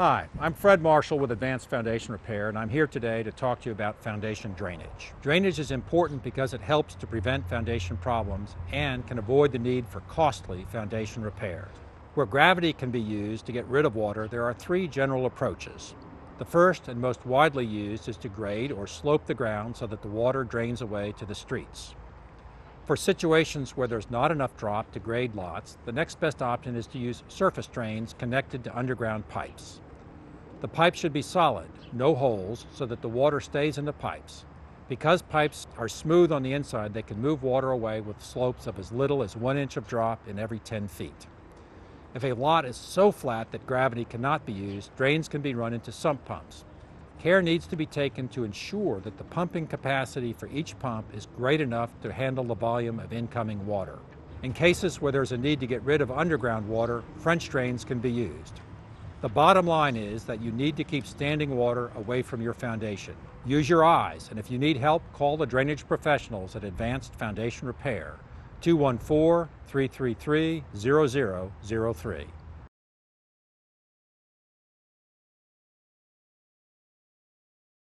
Hi, I'm Fred Marshall with Advanced Foundation Repair and I'm here today to talk to you about foundation drainage. Drainage is important because it helps to prevent foundation problems and can avoid the need for costly foundation repairs. Where gravity can be used to get rid of water, there are three general approaches. The first and most widely used is to grade or slope the ground so that the water drains away to the streets. For situations where there's not enough drop to grade lots, the next best option is to use surface drains connected to underground pipes. The pipes should be solid, no holes, so that the water stays in the pipes. Because pipes are smooth on the inside, they can move water away with slopes of as little as one inch of drop in every 10 feet. If a lot is so flat that gravity cannot be used, drains can be run into sump pumps. Care needs to be taken to ensure that the pumping capacity for each pump is great enough to handle the volume of incoming water. In cases where there's a need to get rid of underground water, French drains can be used. The bottom line is that you need to keep standing water away from your foundation. Use your eyes, and if you need help, call the drainage professionals at Advanced Foundation Repair, 214 333 0003.